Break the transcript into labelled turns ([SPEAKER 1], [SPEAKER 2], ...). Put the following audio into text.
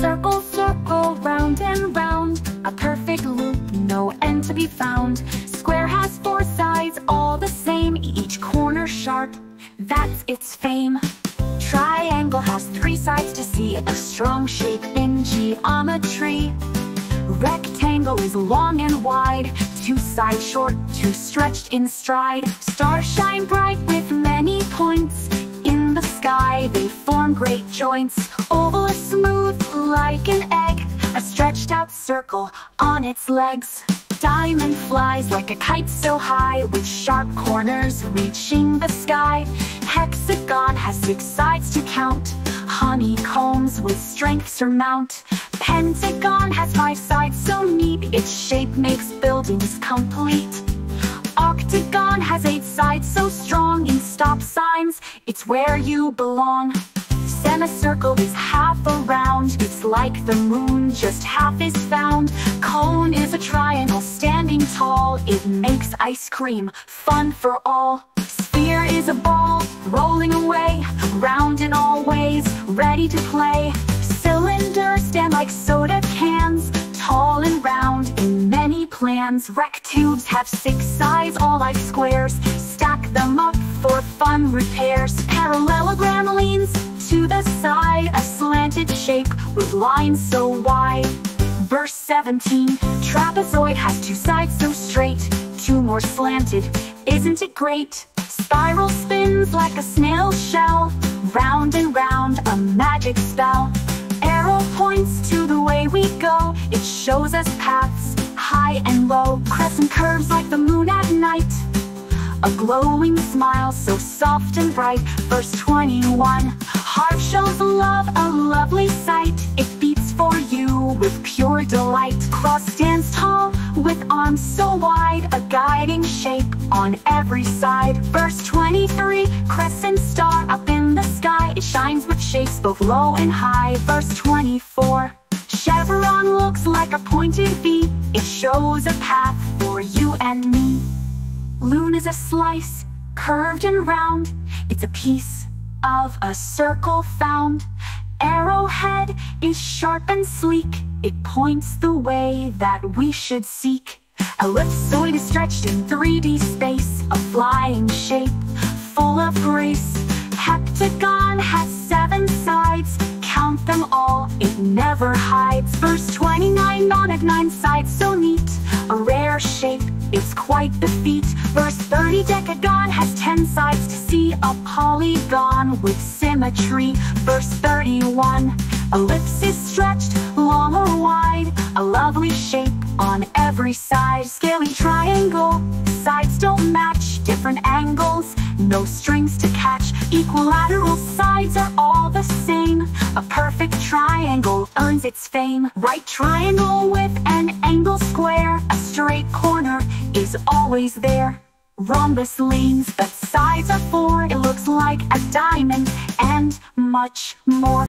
[SPEAKER 1] Circle, circle, round and round. A perfect loop, no end to be found. Square has four sides, all the same Each corner sharp, that's its fame. Triangle has three sides to see A strong shape in geometry. Rectangle is long and wide Two sides short, two stretched in stride. Stars shine bright with many points form great joints. Oval is smooth like an egg. A stretched out circle on its legs. Diamond flies like a kite so high With sharp corners reaching the sky. Hexagon has six sides to count. Honeycombs with strength surmount. Pentagon has five sides so neat Its shape makes buildings complete. Octagon has eight sides so strong In stop signs, it's where you belong Semicircle is half around. It's like the moon, just half is found. Cone is a triangle standing tall. It makes ice cream fun for all. Sphere is a ball rolling away Round in all ways, ready to play. Cylinders stand like soda cans Tall and round in many plans. Rectubes have six sides, all like squares. Stack them up for fun repairs. Parallelogram to the side A slanted shape with lines so wide. Verse 17 Trapezoid has two sides so straight Two more slanted, isn't it great? Spiral spins like a snail shell Round and round, a magic spell. Arrow points to the way we go It shows us paths, high and low Crescent curves like the moon at night. A glowing smile so soft and bright Verse 21 Heart shows love, a lovely sight. It beats for you with pure delight. Cross stands tall with arms so wide A guiding shape on every side. Verse 23 Crescent star up in the sky. It shines with shapes both low and high. Verse 24 Chevron looks like a pointed V It shows a path for you and me. Lune is a slice, curved and round. It's a piece of a circle found. Arrowhead is sharp and sleek. It points the way that we should seek. Ellipsoid is stretched in 3D space A flying shape, full of grace. Heptagon has seven sides. Count them all, it never hides. Verse 29, Nonagon nine sides so neat. A rare shape, it's quite the feat. Verse 30, Decagon has ten sides to see. A polygon with symmetry. Verse 31, ellipse is stretched long or wide. A lovely shape on every side. Scalene triangle, sides don't match Different angles, no strings to catch. Equilateral sides are all the same. A perfect triangle earns its fame. Right triangle with an angle square. A straight corner is always there Rhombus leans, but sides are four It looks like a diamond and much more